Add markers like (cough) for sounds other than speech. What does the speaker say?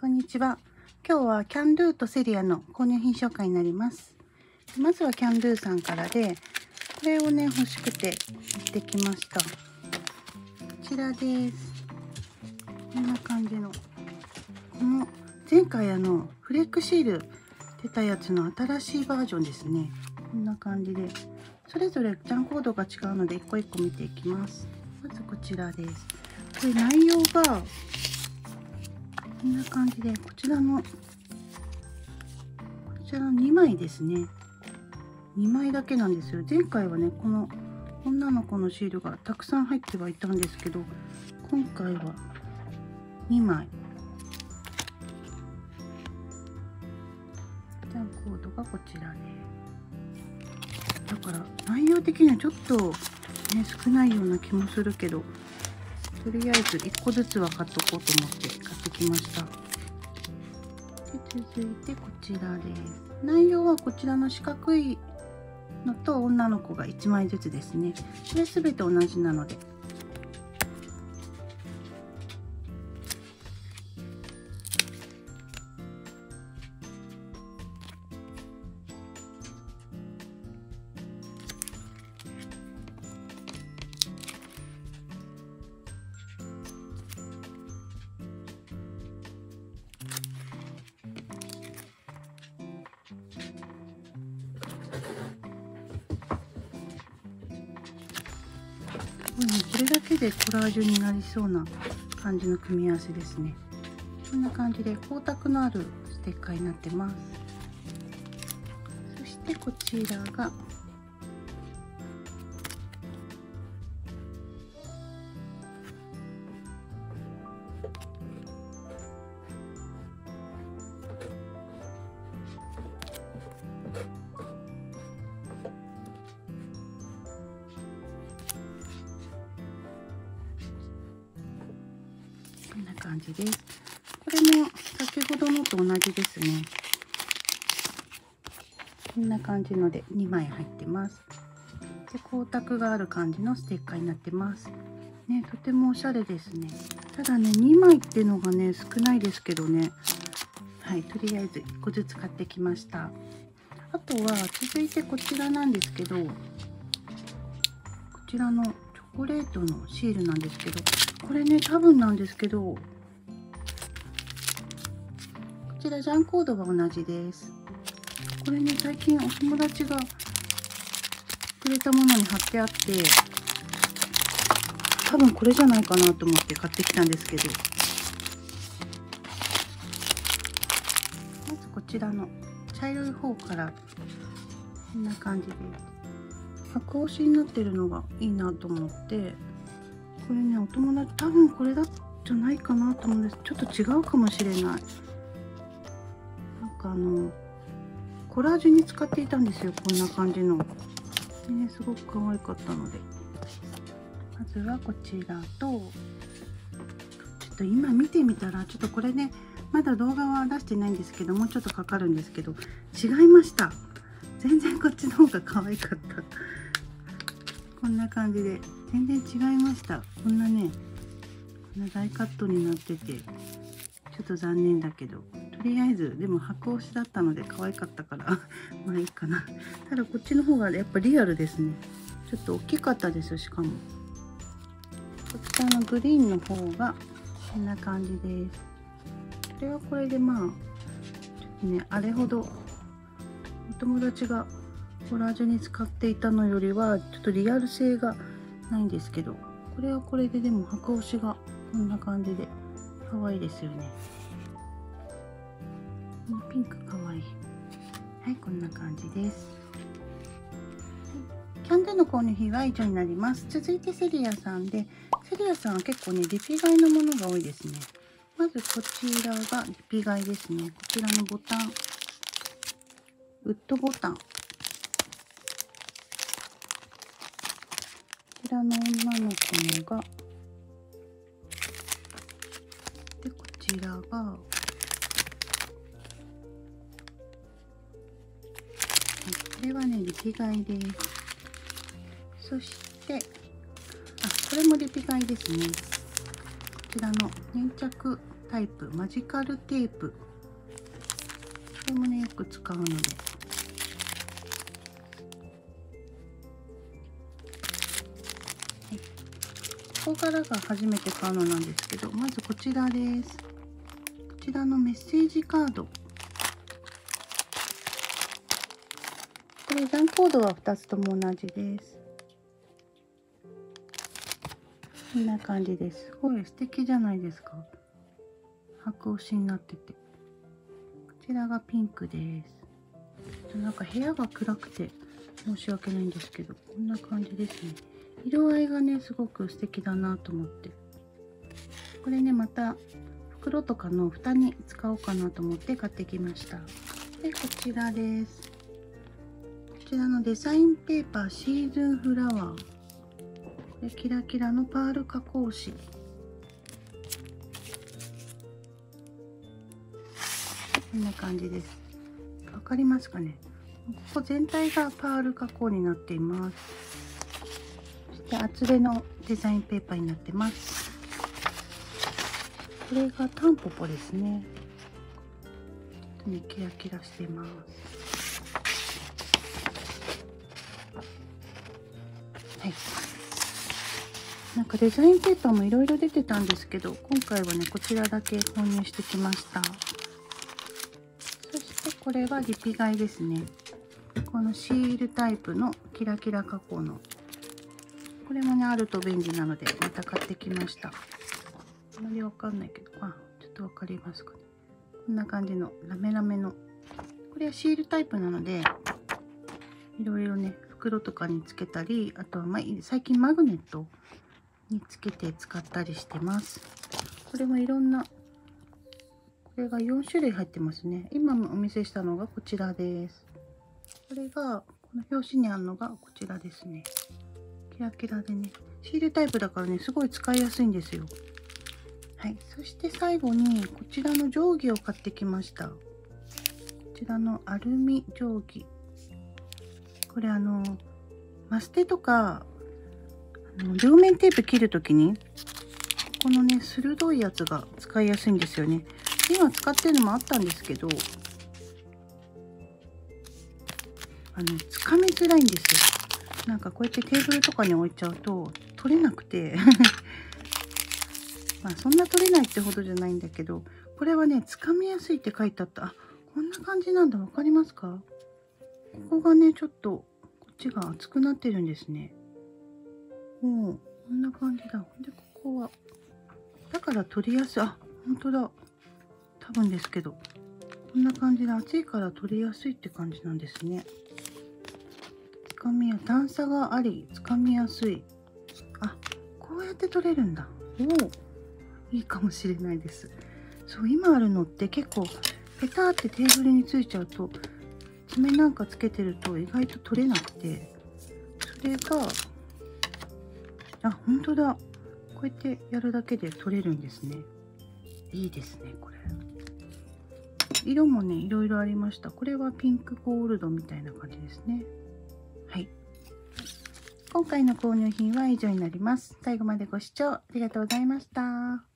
こんにちは。今日はキャンドゥとセリアの購入品紹介になります。まずはキャンドゥさんからで、これをね、欲しくて行ってきました。こちらです。こんな感じの。この前回あのフレックシール出たやつの新しいバージョンですね。こんな感じで。それぞれジャンコードが違うので一個一個見ていきます。まずこちらです。これ内容がこんな感じでこちらのこちらの2枚ですね。2枚だけなんですよ。前回はねこの女の子のシールがたくさん入ってはいたんですけど今回は2枚。ジャンコードがこちらでだから内容的にはちょっとね少ないような気もするけどとりあえず1個ずつは買っとこうと思って買ってきました。で続いてこちらです。内容はこちらの四角いのと女の子が1枚ずつですね。これ全て同じなので。うね、これだけでコラージュになりそうな感じの組み合わせですね。こんな感じで光沢のあるステッカーになってます。そしてこちらがんな感じです。これも先ほどのと同じですね。こんな感じので2枚入ってます。で光沢がある感じのステッカーになってます。ね、とてもおしゃれですね。ただね、2枚っていうのがね、少ないですけどね。はい、とりあえず1個ずつ買ってきました。あとは続いてこちらなんですけど、こちらのコレートのシールなんですけど、これね多分なんですけどこちらジャンコードが同じです。これね最近お友達がくれたものに貼ってあって多分これじゃないかなと思って買ってきたんですけど。まずこちらの茶色い方からこんな感じで。白押しになってるのがいいなと思ってこれねお友達多分これだじゃないかなと思うんです。ちょっと違うかもしれない。なんかあのコラージュに使っていたんですよこんな感じの。ねすごく可愛かったので。まずはこちらとちょっと今見てみたらちょっとこれねまだ動画は出してないんですけどもうちょっとかかるんですけど違いました。全然こっちの方が可愛かった。こんな感じで。全然違いました。こんなねこんな大カットになってて。ちょっと残念だけど。とりあえずでも白押しだったので可愛かったから (laughs) まあいいかな。ただこっちの方がやっぱリアルですね。ちょっと大きかったですしかも。こちらのグリーンの方がこんな感じです。これはこれでまあちょっとねあれほどお友達がコラージュに使っていたのよりはちょっとリアル性がないんですけどこれはこれででも白押しがこんな感じで可愛いですよね。このピンク可愛い。はいこんな感じです。キャンドゥの購入費は以上になります。続いてセリアさんでセリアさんは結構ねリピ買いのものが多いですね。まずこちらがリピ買いですね。こちらのボタン。ウッドボタン。こちらの女の子のがでこちらがこれはねリピ買いです。そしてあこれもリピ買いですね。こちらの粘着タイプマジカルテープ。れもねよく使うので。ここからが初めて買うのなんですけどまずこちらです。こちらのメッセージカード。これ段コードは2つとも同じです。こんな感じです。すごい素敵じゃないですか。白押しになってて。ちらがピンクです。なんか部屋が暗くて申し訳ないんですけどこんな感じですね。色合いがねすごく素敵だなと思って。これねまた袋とかの蓋に使おうかなと思って買ってきました。でこちらです。こちらのデザインペーパーシーズンフラワー。これキラキラのパール加工紙。こんな感じです。わかりますかね？ここ全体がパール加工になっています。で厚手のデザインペーパーになってます。これがタンポポですね。ちょっとねキラキラしてます。はい。なんかデザインペーパーもいろいろ出てたんですけど今回はねこちらだけ購入してきました。これはリピ買いですね。このシールタイプのキラキラ加工の。これもねあると便利なのでまた買ってきました。あまりわかんないけど。あちょっとわかりますかね。こんな感じのラメラメの。これはシールタイプなのでいろいろね袋とかにつけたりあとは、ま最近マグネットにつけて使ったりしてます。これもいろんなこれが4種類入ってますね。今お見せしたのがこちらです。これがこの表紙にあるのがこちらですね。キラキラでね。シールタイプだからねすごい使いやすいんですよ。はい。そして最後にこちらの定規を買ってきました。こちらのアルミ定規。これあのマステとかあの両面テープ切るときにこのね鋭いやつが使いやすいんですよね。今使ってるのもあったんですけどあのつかみづらいんですよ。なんかこうやってテーブルとかに置いちゃうと取れなくて。(laughs) まあそんな取れないってほどじゃないんだけどこれはねつかみやすいって書いてあった。あこんな感じなんだ。分かりますか？ここがねちょっとこっちが厚くなってるんですね。もうこんな感じだ。でここはだから取りやすい。あ本当だ。多分ですけどこんな感じで厚いから取りやすいって感じなんですね。つかみや段差がありつかみやすい。あこうやって取れるんだ。おおいいかもしれないです。そう今あるのって結構ペタってテーブルについちゃうと爪なんかつけてると意外と取れなくて。それがあ本当だ。こうやってやるだけで取れるんですね。いいですねこれ。色もねいろいろありましたこれはピンクゴールドみたいな感じですねはい。今回の購入品は以上になります。最後までご視聴ありがとうございました。